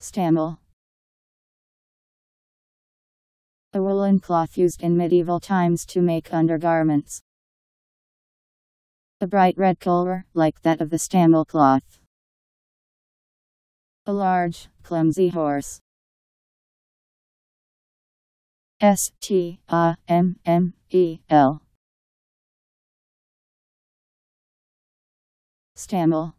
Stammel. A woolen cloth used in medieval times to make undergarments. A bright red color, like that of the stammel cloth. A large, clumsy horse. S T A M M E L. Stammel.